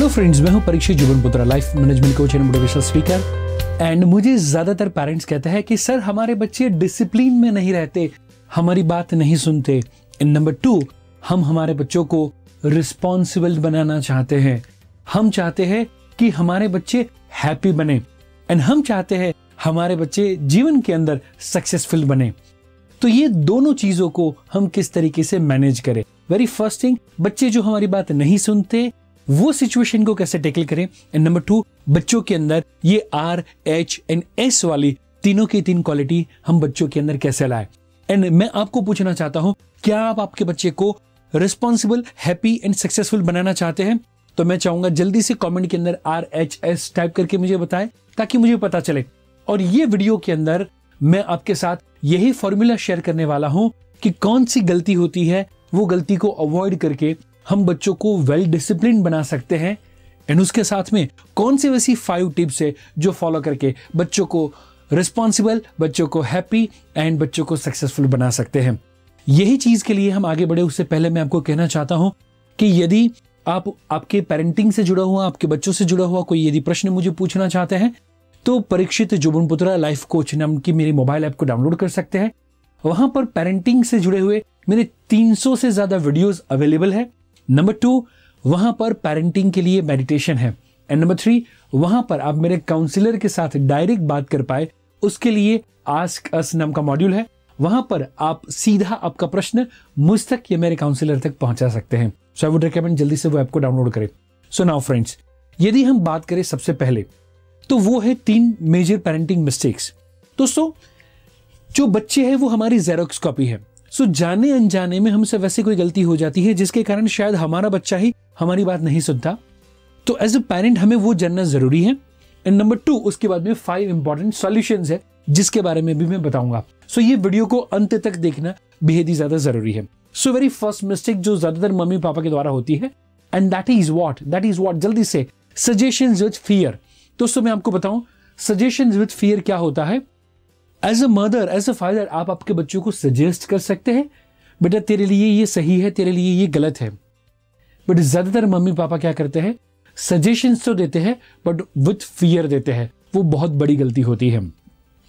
Hello friends मैं हूँ Parikshit Jobanputra life management coach and motivational speaker and मुझे ज़्यादातर पेरेंट्स कहते हैं कि, सर, हमारे बच्चे डिसिप्लिन में नहीं रहते, हमारी बात नहीं सुनते. एंड नंबर टू हम हमारे बच्चों को रिस्पॉन्सिबल बनाना चाहते हैं। हम चाहते हैं कि हमारे बच्चे हैप्पी बने। एंड हम चाहते हैं हमारे बच्चे जीवन के अंदर सक्सेसफुल बने। तो ये दोनों चीज़ों को हम किस तरीके से मैनेज करें? वेरी फ़र्स्ट थिंग बच्चे जो हमारी बात नहीं सुनते वो सिचुएशन को कैसे टेकल करें? एंड नंबर टू बच्चों के अंदर ये आर एच एंड एस वाली तीनों की तीन क्वालिटी हम बच्चों के अंदर कैसे लाए? एंड मैं आपको पूछना चाहता हूँ, क्या आप आपके बच्चे को रिस्पॉन्सिबल हैप्पी एंड सक्सेसफुल बनाना चाहते हैं? तो मैं चाहूँगा जल्दी से कमेंट के अंदर आर एच एस टाइप करके मुझे बताएँ, ताकि मुझे पता चले। और ये वीडियो के अंदर मैं आपके साथ यही फॉर्मूला शेयर करने वाला हूँ कि कौन सी गलती होती है, वो गलती को अवॉइड करके हम बच्चों को वेल डिसिप्लिन बना सकते हैं। एंड उसके साथ में कौन सी वैसी फाइव टिप्स है जो फॉलो करके बच्चों को रिस्पॉन्सिबल बच्चों को हैप्पी एंड बच्चों को सक्सेसफुल बना सकते हैं। यही चीज़ के लिए हम आगे बढ़े, उससे पहले मैं आपको कहना चाहता हूँ कि यदि आप आपके पेरेंटिंग से जुड़ा हुआ, आपके बच्चों से जुड़ा हुआ कोई यदि प्रश्न मुझे पूछना चाहते हैं तो Parikshit Jobanputra life coach नाम की मेरी मोबाइल ऐप को डाउनलोड कर सकते हैं। वहाँ पर पेरेंटिंग से जुड़े हुए मेरे 300 से ज़्यादा वीडियोस अवेलेबल है। नंबर टू वहाँ पर पेरेंटिंग के लिए मेडिटेशन है। एंड नंबर थ्री वहाँ पर आप मेरे काउंसिलर के साथ डायरेक्ट बात कर पाए, उसके लिए आस्क अस नाम का मॉड्यूल है। वहाँ पर आप सीधा आपका प्रश्न मुझ तक या मेरे काउंसिलर तक पहुँचा सकते हैं। सो आई वुड रिकमेंड जल्दी से वो ऐप को डाउनलोड करें। सो नाउ फ्रेंड्स यदि हम बात करें सबसे पहले तो वो है तीन मेजर पेरेंटिंग मिस्टेक्स दोस्तों, जो बच्चे हैं वो हमारी जेरोक्स कॉपी है। सो जाने अनजाने में हमसे वैसे कोई गलती हो जाती है जिसके कारण शायद हमारा बच्चा ही हमारी बात नहीं सुनता। तो एज अ पेरेंट हमें वो जानना ज़रूरी है। एंड नंबर टू उसके बाद में फाइव इंपॉर्टेंट सॉल्यूशन है जिसके बारे में भी मैं बताऊँगा। सो so, ये वीडियो को अंत तक देखना बेहद ही ज़्यादा ज़रूरी है। सो वेरी फ़र्स्ट मिस्टेक जो ज़्यादातर मम्मी पापा के द्वारा होती है and that is what that is what जल्दी से सजेशन विथ फियर दोस्तों मैं आपको बताऊँ सजेशन विथ फियर क्या होता है? As a mother as a father आप आपके बच्चों को सजेस्ट कर सकते हैं, बेटा, तेरे लिए ये सही है, तेरे लिए ये गलत है। बट ज़्यादातर मम्मी पापा क्या करते हैं? सजेशन तो देते हैं बट विथ फियर देते हैं। वो बहुत बड़ी गलती होती है।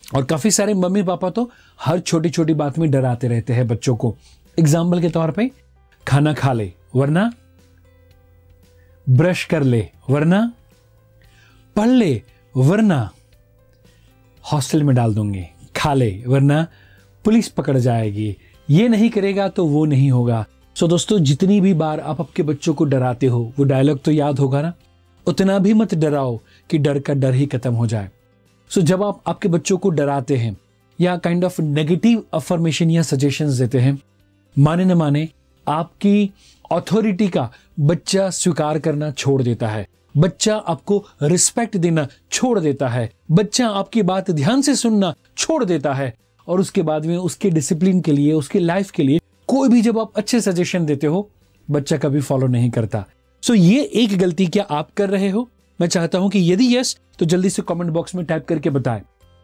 और काफ़ी सारे मम्मी पापा तो हर छोटी छोटी बात में डराते रहते हैं बच्चों को। एग्ज़ाम्पल के तौर पे, खाना खा ले, वरना ब्रश कर ले, वरना पढ़ ले, वरना हॉस्टल में डाल दूँगे। खा ले, वरना पुलिस पकड़ जाएगी। ये नहीं करेगा तो वो नहीं होगा। सो दोस्तों, जितनी भी बार आप आपके बच्चों को डराते हो, वो डायलॉग तो याद होगा ना? उतना भी मत डराओ कि डर का डर ही खत्म हो जाए। सो जब आप आपके बच्चों को डराते हैं, या काइंड ऑफ़ नेगेटिव अफर्मेशन या सजेशन देते हैं, माने न माने आपकी अथॉरिटी का बच्चा स्वीकार करना छोड़ देता है। बच्चा आपको रिस्पेक्ट देना छोड़ देता है। बच्चा आपकी बात ध्यान से सुनना छोड़ देता है। और उसके बाद में उसके डिसिप्लिन के लिए, उसके लाइफ के लिए कोई भी जब आप अच्छे सजेशन देते हो, बच्चा कभी फॉलो नहीं करता। सो ये एक गलती क्या आप कर रहे हो? मैं चाहता हूँ कि यदि यस तो जल्दी से कमेंट बॉक्स में टाइप करके बताएँ।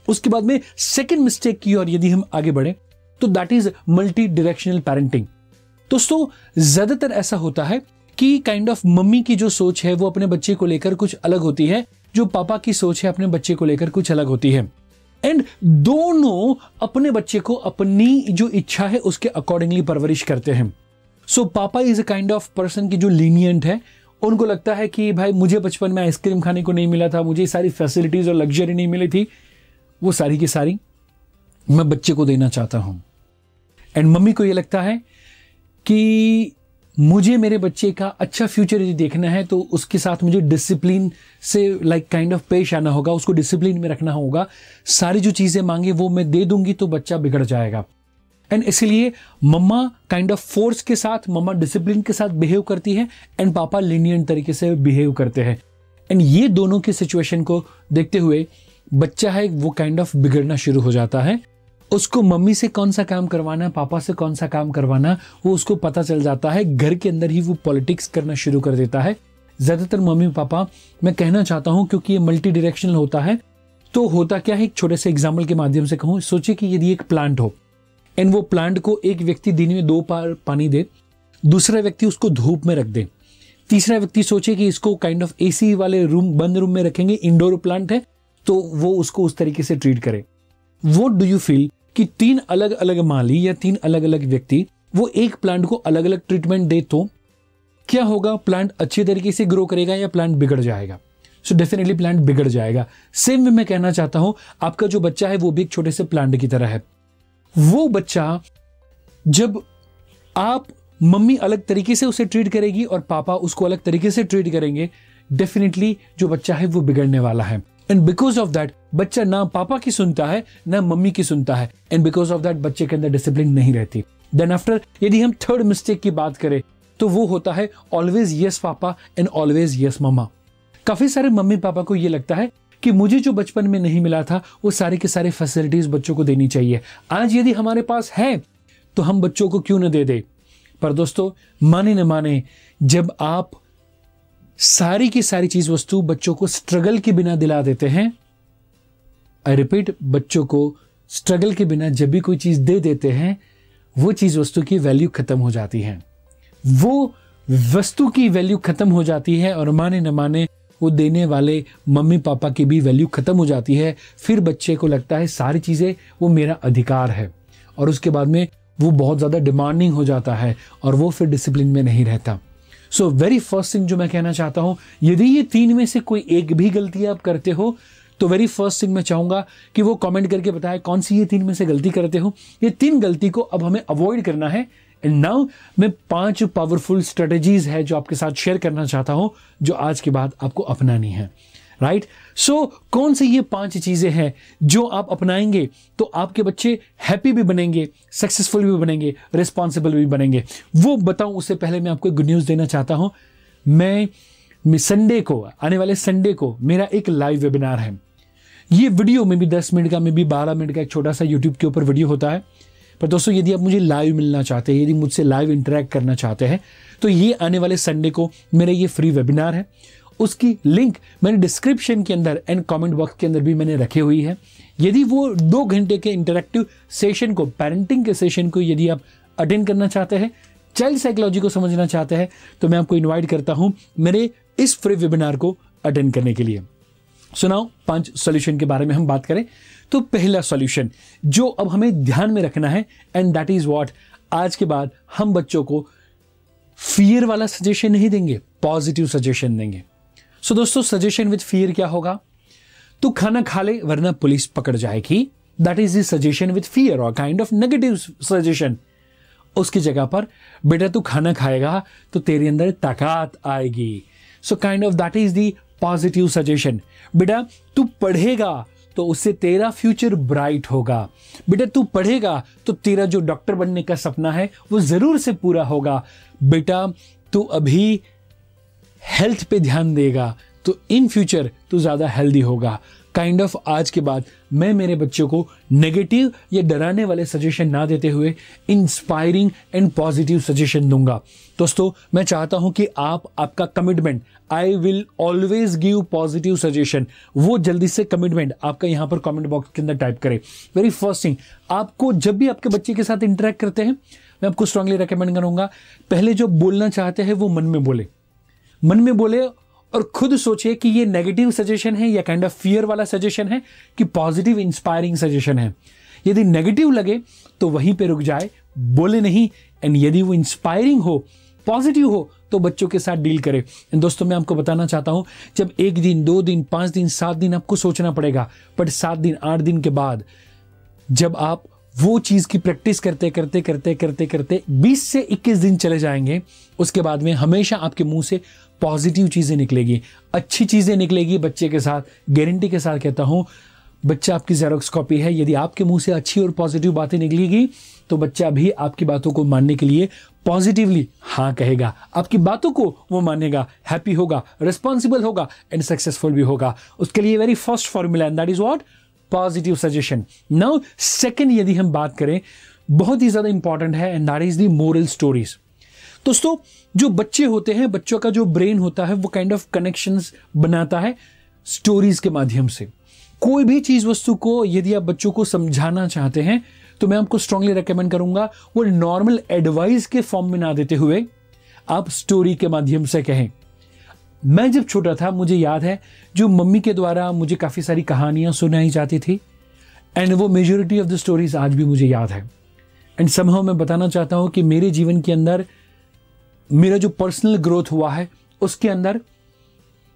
उसके बाद में सेकेंड मिस्टेक की और यदि हम आगे बढ़े तो that is multi directional parenting दोस्तों, ज़्यादातर ऐसा होता है कि काइंड ऑफ़ मम्मी की जो सोच है, वो अपने बच्चे को लेकर कुछ अलग होती है, जो पापा की सोच है, अपने बच्चे को लेकर कुछ अलग होती है। एंड दोनों अपने बच्चे को अपनी जो इच्छा है, उसके अकॉर्डिंगली परवरिश करते हैं। So papa is a kind of person की जो लीनियंट है, उनको लगता है कि भाई, मुझे बचपन में आइसक्रीम खाने को नहीं मिला था, मुझे सारी फैसिलिटीज़ और लग्जरी नहीं मिली थी। वो सारी की सारी मैं बच्चे को देना चाहता हूँ। एंड मम्मी को ये लगता है कि मुझे मेरे बच्चे का अच्छा फ्यूचर यदि देखना है तो उसके साथ मुझे डिसिप्लिन से लाइक काइंड ऑफ़ पेश आना होगा, उसको डिसिप्लिन में रखना होगा। सारी जो चीज़ें मांगे, वो मैं दे दूँगी तो बच्चा बिगड़ जाएगा। एंड इसलिए मम्मा काइंड ऑफ़ फोर्स के साथ, मम्मा डिसिप्लिन के साथ बिहेव करती है एंड पापा लिनियंट तरीके से बिहेव करते हैं। एंड ये दोनों की सिचुएशन को देखते हुए, बच्चा है, वो काइंड kind ऑफ़ of बिगड़ना शुरू हो जाता है। उसको मम्मी से कौन सा काम करवाना पापा से कौन सा काम करवाना वो उसको पता चल जाता है। घर के अंदर ही वो पॉलिटिक्स करना शुरू कर देता है। ज़्यादातर मम्मी पापा, मैं कहना चाहता हूँ, क्योंकि ये मल्टी डिरेक्शनल होता है तो होता क्या है, एक छोटे से एग्ज़ाम्पल के माध्यम से कहूँ, सोचिए कि यदि एक प्लांट हो एंड वो प्लांट को एक व्यक्ति दिन में दो बार पानी दे, दूसरा व्यक्ति उसको धूप में रख दे, तीसरा व्यक्ति सोचे कि इसको काइंड ऑफ़ एसी वाले रूम बंद रूम में रखेंगे इंडोर प्लांट है तो वो उसको उस तरीके से ट्रीट करे। वॉट डू यू फील कि तीन अलग अलग माली या तीन अलग अलग व्यक्ति वो एक प्लांट को अलग अलग ट्रीटमेंट दे तो क्या होगा? प्लांट अच्छे तरीके से ग्रो करेगा या प्लांट बिगड़ जाएगा? सो डेफिनेटली प्लांट बिगड़ जाएगा। सेम वे मैं कहना चाहता हूँ, आपका जो बच्चा है वो भी एक छोटे से प्लांट की तरह है। वो बच्चा जब आप मम्मी अलग तरीके से उसे ट्रीट करेगी और पापा उसको अलग तरीके से ट्रीट करेंगे डेफिनेटली जो बच्चा है वो बिगड़ने वाला है। एंड बिकॉज़ ऑफ़ दैट बच्चा ना पापा की सुनता है, ना मम्मी की सुनता है। एंड बिकॉज़ ऑफ़ दैट बच्चे के अंदर डिसिप्लिन नहीं रहती। देन आफ्टर यदि हम थर्ड मिस्टेक की बात करें तो वो होता है always yes papa and always yes mama काफ़ी सारे मम्मी पापा को ये लगता है कि मुझे जो बचपन में नहीं मिला था, वो सारे के सारे फैसिलिटीज़ बच्चों को देनी चाहिए। आज यदि हमारे पास है तो हम बच्चों को क्यों ना दे दे? पर दोस्तों, माने न माने, जब आप सारी की सारी चीज़ वस्तु बच्चों को स्ट्रगल के बिना दिला देते हैं। आई रिपीट बच्चों को स्ट्रगल के बिना जब भी कोई चीज़ दे देते हैं, वो चीज़ वस्तु की वैल्यू खत्म हो जाती है। वो वस्तु की वैल्यू खत्म हो जाती है और माने न माने वो देने वाले मम्मी पापा की भी वैल्यू खत्म हो जाती है। फिर बच्चे को लगता है सारी चीज़ें, वो मेरा अधिकार है। और उसके बाद में वो बहुत ज़्यादा डिमांडिंग हो जाता है और वो फिर डिसिप्लिन में नहीं रहता। सो वेरी फ़र्स्ट थिंग जो मैं कहना चाहता हूँ, यदि ये तीन में से कोई एक भी गलती आप करते हो तो वेरी फ़र्स्ट थिंग मैं चाहूँगा कि वो कमेंट करके बताए कौन सी ये तीन में से गलती करते हो। ये तीन गलती को अब हमें अवॉइड करना है। एंड नाउ मैं पाँच पावरफुल स्ट्रेटेजीज है जो आपके साथ शेयर करना चाहता हूँ, जो आज के बाद आपको अपनानी है। राइट? सो so, कौन सी ये पाँच चीज़ें हैं जो आप अपनाएँगे तो आपके बच्चे हैप्पी भी बनेंगे सक्सेसफुल भी बनेंगे रिस्पॉन्सिबल भी बनेंगे। वो बताऊँ उससे पहले मैं आपको गुड न्यूज़ देना चाहता हूँ। मैं संडे को आने वाले संडे को मेरा एक लाइव वेबिनार है। ये वीडियो में भी दस मिनट का में भी बारह मिनट का एक छोटा सा यूट्यूब के ऊपर वीडियो होता है। पर दोस्तों यदि आप मुझे लाइव मिलना चाहते हैं यदि मुझसे लाइव इंटरेक्ट करना चाहते हैं तो ये आने वाले संडे को मेरा ये फ्री वेबिनार है। उसकी लिंक मैंने डिस्क्रिप्शन के अंदर एंड कमेंट बॉक्स के अंदर भी मैंने रखी हुई है। यदि वो दो घंटे के इंटरेक्टिव सेशन को पेरेंटिंग के सेशन को यदि आप अटेंड करना चाहते हैं चाइल्ड साइकोलॉजी को समझना चाहते हैं तो मैं आपको इन्वाइट करता हूँ मेरे इस फ्री वेबिनार को अटेंड करने के लिए। सुनाओ, पाँच सॉल्यूशन के बारे में हम बात करें। तो पहला सॉल्यूशन जो अब हमें ध्यान में रखना है एंड दैट इज़ व्हाट आज के बाद हम बच्चों को फियर वाला सजेशन नहीं देंगे पॉजिटिव सजेशन देंगे। सो दोस्तों सजेशन विद फियर क्या होगा? तू खाना खा ले, वरना पुलिस पकड़ जाएगी। That is suggestion with fear और काइंड ऑफ़ नेगेटिव सजेशन उसकी जगह पर, बेटा, तू खाना खाएगा तो तेरे अंदर ताकत आएगी। So kind of that is the positive suggestion बेटा, तू पढ़ेगा तो उससे तेरा फ्यूचर ब्राइट होगा। बेटा, तू पढ़ेगा तो तेरा जो डॉक्टर बनने का सपना है, वो ज़रूर से पूरा होगा। बेटा, तू अभी हेल्थ पे ध्यान देगा तो इन फ्यूचर तो ज़्यादा हेल्दी होगा। काइंड kind ऑफ़ of आज के बाद मैं मेरे बच्चों को नेगेटिव या डराने वाले सजेशन ना देते हुए इंस्पायरिंग एंड पॉजिटिव सजेशन दूँगा। दोस्तों, मैं चाहता हूँ कि आप, आपका commitment I will always give positive suggestion वो जल्दी से कमिटमेंट आपका यहाँ पर कमेंट बॉक्स के अंदर टाइप करें। वेरी फ़र्स्ट थिंग आपको जब भी आपके बच्चे के साथ इंटरेक्ट करते हैं, मैं आपको स्ट्रांगली रिकमेंड करूँगा, पहले जो बोलना चाहते हैं वो मन में बोले। मन में बोले और खुद सोचे कि ये नेगेटिव सजेशन है, या काइंड ऑफ़ फियर वाला सजेशन है कि पॉजिटिव इंस्पायरिंग सजेशन है। यदि नेगेटिव लगे तो वहीं पे रुक जाए, बोले नहीं एंड यदि वो इंस्पायरिंग हो पॉजिटिव हो तो बच्चों के साथ डील करें। दोस्तों, मैं आपको बताना चाहता हूँ, जब एक दिन, दो दिन, पाँच दिन, सात दिन आपको सोचना पड़ेगा बट सात दिन, आठ दिन के बाद जब आप वो चीज़ की प्रैक्टिस करते करते करते करते करते 20 से 21 दिन चले जाएँगे, उसके बाद में हमेशा आपके मुँह से पॉजिटिव चीज़ें निकलेगी, अच्छी चीज़ें निकलेगी बच्चे के साथ गारंटी के साथ कहता हूँ, बच्चा आपकी जेरोक्स कॉपी है, यदि आपके मुँह से अच्छी और पॉजिटिव बातें निकलेगी तो बच्चा भी आपकी बातों को मानने के लिए पॉजिटिवली हाँ कहेगा। आपकी बातों को वो मानेगा हैप्पी होगा रिस्पॉन्सिबल होगा एंड सक्सेसफुल भी होगा। उसके लिए very first formula and that is what positive suggestion now second यदि हम बात करें, बहुत ही ज़्यादा इंपॉर्टेंट है and that is the moral stories दोस्तों, जो बच्चे होते हैं, बच्चों का जो ब्रेन होता है, वो काइंड ऑफ़ कनेक्शंस बनाता है स्टोरीज के माध्यम से। कोई भी चीज़ वस्तु को यदि आप बच्चों को समझाना चाहते हैं तो मैं आपको स्ट्रांगली रेकमेंड करूँगा, वो नॉर्मल एडवाइस के फॉर्म में ना देते हुए आप स्टोरी के माध्यम से कहें। मैं जब छोटा था, मुझे याद है, जो मम्मी के द्वारा मुझे काफ़ी सारी कहानियाँ सुनाई जाती थी एंड वो मेजोरिटी ऑफ़ द स्टोरीज आज भी मुझे याद है। एंड समहाउ मैं बताना चाहता हूँ कि मेरे जीवन के अंदर मेरा जो पर्सनल ग्रोथ हुआ है, उसके अंदर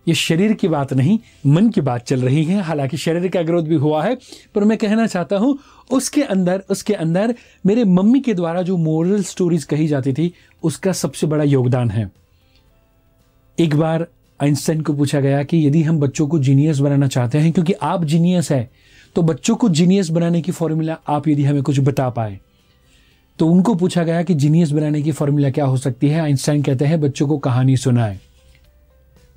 ये शरीर की बात नहीं, मन की बात चल रही है। हालाँकि शरीर का ग्रोथ भी हुआ है, पर मैं कहना चाहता हूँ, उसके अंदर उसके अंदर मेरे मम्मी के द्वारा जो मोरल स्टोरीज कही जाती थी, उसका सबसे बड़ा योगदान है। एक बार आइंस्टाइन को पूछा गया कि यदि हम बच्चों को जीनियस बनाना चाहते हैं, क्योंकि आप जीनियस है तो बच्चों को जीनियस बनाने की फॉर्मूला आप यदि हमें कुछ बता पाए। तो उनको पूछा गया कि जीनियस बनाने की फॉर्मूला क्या हो सकती है? आइंस्टाइन कहते हैं, बच्चों को कहानी सुनाए।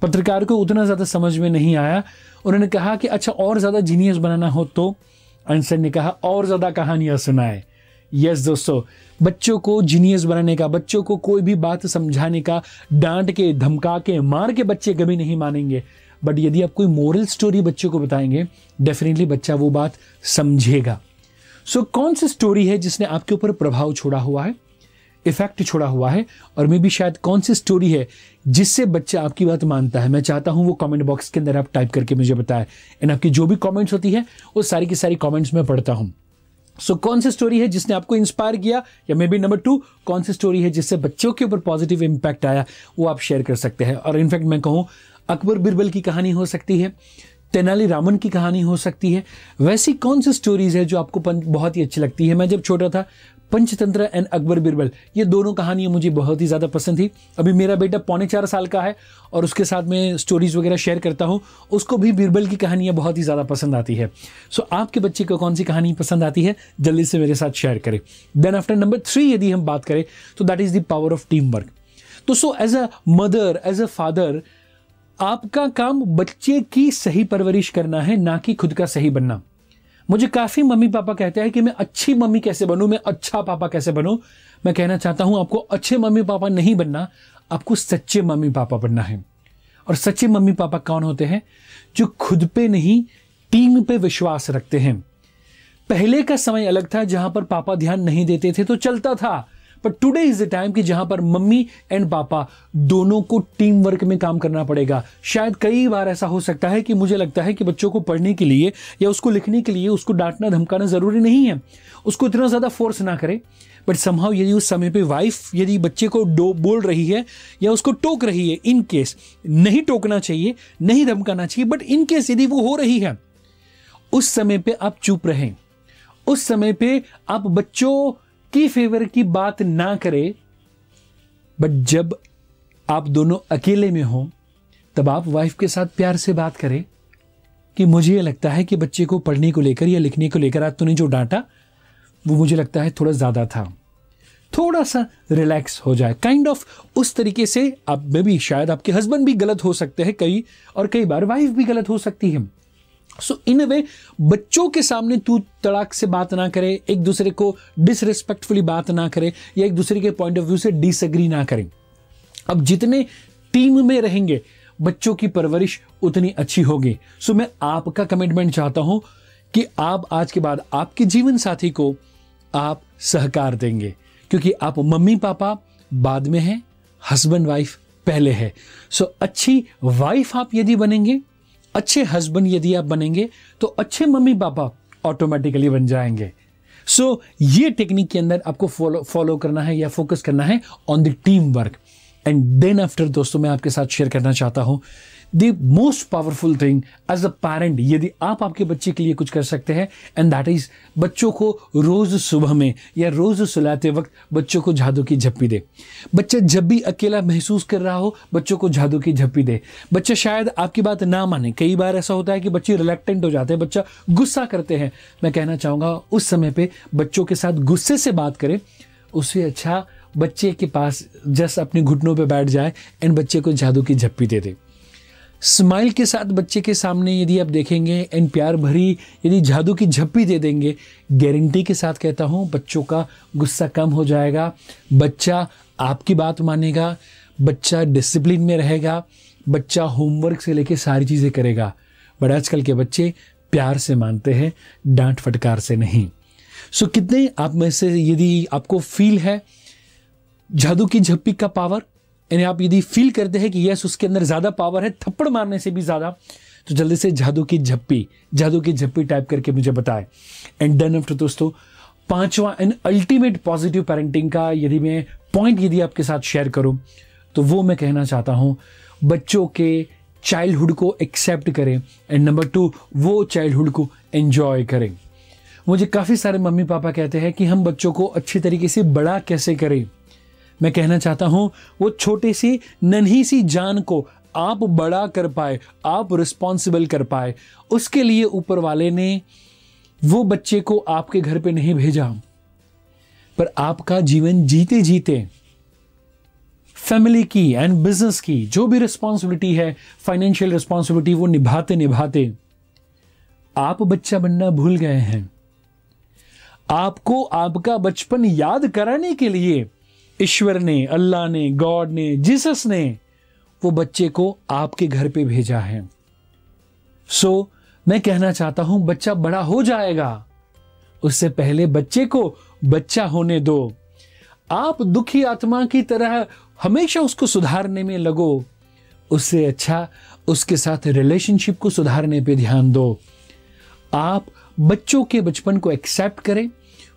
पत्रकार को उतना ज़्यादा समझ में नहीं आया। उन्होंने कहा कि अच्छा और ज़्यादा जीनियस बनाना हो तो? आइंस्टाइन ने कहा, और ज़्यादा कहानियाँ सुनाए। यस दोस्तों, बच्चों को जीनियस बनाने का, बच्चों को कोई भी बात समझाने का डांट के, धमका के, मार के बच्चे कभी नहीं मानेंगे। बट यदि आप कोई मोरल स्टोरी बच्चों को बताएँगे डेफिनेटली बच्चा वो बात समझेगा। सो so, कौन सी स्टोरी है जिसने आपके ऊपर प्रभाव छोड़ा हुआ है? इफ़ेक्ट छोड़ा हुआ है और मे भी शायद कौन सी स्टोरी है जिससे बच्चा आपकी बात मानता है? मैं चाहता हूँ वो कमेंट बॉक्स के अंदर आप टाइप करके मुझे बताएँ एंड आपकी जो भी कमेंट्स होती है वो सारी की सारी कमेंट्स में पढ़ता हूँ। सो so, कौन सी स्टोरी है जिसने आपको इंस्पायर किया? या मे बी नंबर टू कौन सी स्टोरी है जिससे बच्चों के ऊपर पॉजिटिव इंपैक्ट आया? वो आप शेयर कर सकते हैं। और इनफैक्ट मैं कहूँ अकबर बिरबल की कहानी हो सकती है। तेनाली रामन की कहानी हो सकती है। वैसी कौन सी स्टोरीज है जो आपको बहुत ही अच्छी लगती है? मैं जब छोटा था पंचतंत्र एंड अकबर बिरबल ये दोनों कहानियाँ मुझे बहुत ही ज़्यादा पसंद थी। अभी मेरा बेटा पौने चार साल का है और उसके साथ मैं स्टोरीज वगैरह शेयर करता हूँ उसको भी बिरबल की कहानियाँ बहुत ही ज़्यादा पसंद आती है। सो so, आपके बच्चे को कौन सी कहानी पसंद आती है? जल्दी से मेरे साथ शेयर करें। देन आफ्टर नंबर थ्री यदि हम बात करें तो that is the power of team work तो so as a mother as a father आपका काम बच्चे की सही परवरिश करना है, ना कि खुद का सही बनना। मुझे काफ़ी मम्मी पापा कहते हैं कि मैं अच्छी मम्मी कैसे बनूं, मैं अच्छा पापा कैसे बनूं? मैं कहना चाहता हूँ, आपको अच्छे मम्मी पापा नहीं बनना, आपको सच्चे मम्मी पापा बनना है। और सच्चे मम्मी पापा कौन होते हैं? जो खुद पे नहीं, टीम पे विश्वास रखते हैं। पहले का समय अलग था, जहाँ पर पापा ध्यान नहीं देते थे तो चलता था। पर टुडे इज़ द टाइम कि जहाँ पर मम्मी एंड पापा दोनों को टीम वर्क में काम करना पड़ेगा। शायद कई बार ऐसा हो सकता है कि मुझे लगता है कि बच्चों को पढ़ने के लिए या उसको लिखने के लिए उसको डांटना धमकाना ज़रूरी नहीं है। उसको इतना ज़्यादा फोर्स ना करें। बट समहाउ यदि उस समय पे वाइफ यदि बच्चे को डो, बोल रही है या उसको टोक रही है इन केस नहीं टोकना चाहिए, नहीं धमकाना चाहिए बट इन केस यदि वो हो रही है, उस समय पे आप चुप रहें। उस समय पे आप बच्चों की फेवर की बात ना करे बट जब आप दोनों अकेले में हो, तब आप वाइफ के साथ प्यार से बात करें कि मुझे लगता है कि बच्चे को पढ़ने को लेकर या लिखने को लेकर आज तूने जो डांटा, वो मुझे लगता है थोड़ा ज़्यादा था। थोड़ा सा रिलैक्स हो जाए। काइंड kind ऑफ़ of उस तरीके से आप, में भी, शायद आपके हस्बैंड भी गलत हो सकते हैं कई, और कई बार वाइफ भी गलत हो सकती है। सो इन वे बच्चों के सामने तू तड़ाक से बात ना करे एक दूसरे को डिसरिस्पेक्टफुली बात ना करे या एक दूसरे के पॉइंट ऑफ़ व्यू से डिसएग्री ना करें। अब जितने टीम में रहेंगे बच्चों की परवरिश उतनी अच्छी होगी। सो मैं आपका कमिटमेंट चाहता हूँ कि आप आज के बाद आपके जीवन साथी को आप सहकार देंगे। क्योंकि आप मम्मी पापा बाद में हैं हस्बैंड वाइफ पहले है। सो so, अच्छी वाइफ आप यदि बनेंगे अच्छे हस्बैंड यदि आप बनेंगे तो अच्छे मम्मी पापा ऑटोमेटिकली बन जाएँगे। सो so, ये टेक्निक के अंदर आपको फॉलो फॉलो करना है या फोकस करना है on the team work and then after दोस्तों मैं आपके साथ शेयर करना चाहता हूँ। The most powerful thing as a parent यदि आप आपके बच्चे के लिए कुछ कर सकते हैं एंड दैट इज़ बच्चों को रोज सुबह में या रोज सुलाते वक्त बच्चों को जादू की झप्पी दे। बच्चा जब भी अकेला महसूस कर रहा हो, बच्चों को जादू की झप्पी दे। बच्चा शायद आपकी बात ना माने। कई बार ऐसा होता है कि बच्चे रिलेक्टेंट हो जाते हैं, बच्चा गुस्सा करते हैं। मैं कहना चाहूँगा, उस समय पर बच्चों के साथ गुस्से से बात करें, उससे अच्छा बच्चे के पास जस्ट अपने घुटनों पे बैठ जाए एंड बच्चे को जादू की झप्पी दे दे। स्माइल के साथ बच्चे के सामने यदि आप देखेंगे, एंड प्यार भरी यदि जादू की झप्पी दे देंगे गारंटी के साथ कहता हूँ, बच्चों का गुस्सा कम हो जाएगा। बच्चा आपकी बात मानेगा, बच्चा डिसिप्लिन में रहेगा, बच्चा होमवर्क से लेके सारी चीज़ें करेगा। बट आजकल के बच्चे प्यार से मानते हैं, डांट फटकार से नहीं। सो कितने आप में से यदि आपको फील है जादू की झप्पी का पावर यानी आप यदि फील करते हैं कि यस उसके अंदर ज़्यादा पावर है, थप्पड़ मारने से भी ज़्यादा तो जल्दी से जादू की झप्पी, जादू की झप्पी टाइप करके मुझे बताएँ। एंड डन आफ्टर दोस्तों, पांचवा एंड अल्टीमेट पॉजिटिव पेरेंटिंग का यदि मैं पॉइंट यदि आपके साथ शेयर करूँ तो वो मैं कहना चाहता हूँ, बच्चों के चाइल्डहुड को एक्सेप्ट करें एंड नंबर टू वो चाइल्डहुड को एंजॉय करें। मुझे काफ़ी सारे मम्मी पापा कहते हैं कि हम बच्चों को अच्छी तरीके से बड़ा कैसे करें? मैं कहना चाहता हूँ, वो छोटे सी, नन्ही सी जान को आप बड़ा कर पाए, आप रिस्पॉन्सिबल कर पाए। उसके लिए ऊपर वाले ने वो बच्चे को आपके घर पे नहीं भेजा। पर आपका जीवन जीते जीते फैमिली की एंड बिज़नेस की, जो भी रिस्पॉन्सिबिलिटी है फाइनेंशियल रिस्पॉन्सिबिलिटी वो निभाते निभाते आप बच्चा बनना भूल गए हैं। आपको आपका बचपन याद कराने के लिए ईश्वर ने अल्लाह ने गॉड ने जीसस ने वो बच्चे को आपके घर पे भेजा है। सो so, मैं कहना चाहता हूँ बच्चा बड़ा हो जाएगा। उससे पहले बच्चे को बच्चा होने दो। आप दुखी आत्मा की तरह हमेशा उसको सुधारने में लगो। उससे अच्छा उसके साथ रिलेशनशिप को सुधारने पे ध्यान दो। आप बच्चों के बचपन को एक्सेप्ट करें।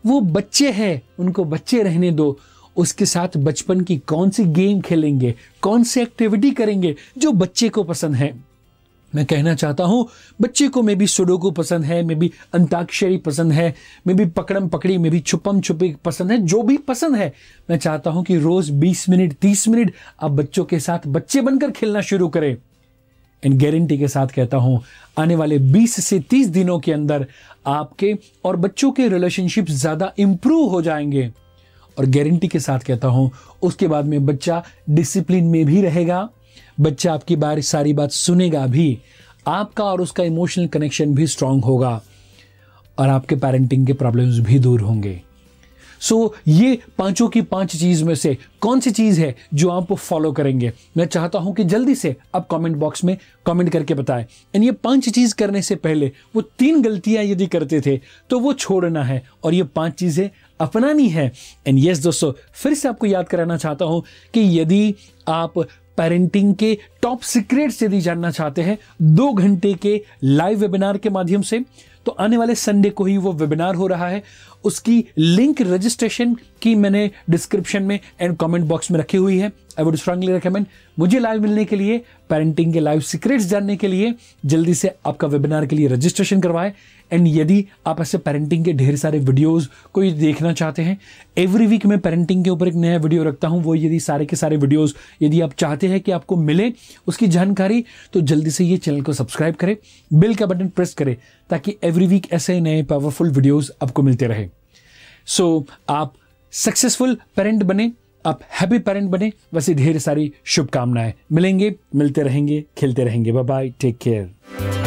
वो बच्चे हैं उनको बच्चे रहने दो। उसके साथ बचपन की कौन सी गेम खेलेंगे, कौन सी एक्टिविटी करेंगे जो बच्चे को पसंद है। मैं कहना चाहता हूँ, बच्चे को मे भी सुडोकू पसंद है मे भी अंताक्षरी पसंद है मे भी पकड़म पकड़ी मे भी छुपम छुपी पसंद है, जो भी पसंद है। मैं चाहता हूँ कि रोज 20 मिनट 30 मिनट आप बच्चों के साथ बच्चे बनकर खेलना शुरू करें। इन गारंटी के साथ कहता हूँ, आने वाले 20 से 30 दिनों के अंदर आपके और बच्चों के रिलेशनशिप ज़्यादा इंप्रूव हो जाएँगे। और गारंटी के साथ कहता हूँ उसके बाद में बच्चा डिसिप्लिन में भी रहेगा बच्चा आपकी बार सारी बात सुनेगा भी आपका और उसका इमोशनल कनेक्शन भी स्ट्रांग होगा और आपके पेरेंटिंग के प्रॉब्लम्स भी दूर होंगे। सो so, ये पाँचों की पाँच चीज़ में से कौन सी चीज़ है जो आप फॉलो करेंगे? मैं चाहता हूँ कि जल्दी से आप कमेंट बॉक्स में कमेंट करके बताएँ। एंड ये पाँच चीज़ करने से पहले वो तीन गलतियाँ यदि करते थे तो वो छोड़ना है। और ये पाँच चीज़ें अपनानी है। एंड यस दोस्तों, फिर से आपको याद कराना चाहता हूँ कि यदि आप पेरेंटिंग के टॉप सीक्रेट्स यदि जानना चाहते हैं, दो घंटे के लाइव वेबिनार के माध्यम से तो आने वाले संडे को ही वो वेबिनार हो रहा है। उसकी लिंक रजिस्ट्रेशन की मैंने डिस्क्रिप्शन में एंड कमेंट बॉक्स में रखी हुई है। आई वुड स्ट्रांगली रिकमेंड मुझे लाइव मिलने के लिए पेरेंटिंग के लाइव सीक्रेट्स जानने के लिए, जल्दी से आपका वेबिनार के लिए रजिस्ट्रेशन करवाएँ। एंड यदि आप ऐसे पेरेंटिंग के ढेर सारे वीडियोस को देखना चाहते हैं एवरी वीक मैं पेरेंटिंग के ऊपर एक नया वीडियो रखता हूँ वो यदि सारे के सारे वीडियोस यदि आप चाहते हैं कि आपको मिले उसकी जानकारी तो जल्दी से ये चैनल को सब्सक्राइब करें बिल का बटन प्रेस करें ताकि एवरी वीक ऐसे नए पावरफुल वीडियोज़ आपको मिलते रहे। सो so, आप सक्सेसफुल पेरेंट बने आप हैप्पी पेरेंट बने वैसे ढेर सारी शुभकामनाएँ। मिलेंगे मिलते रहेंगे खेलते रहेंगे। Bye bye take care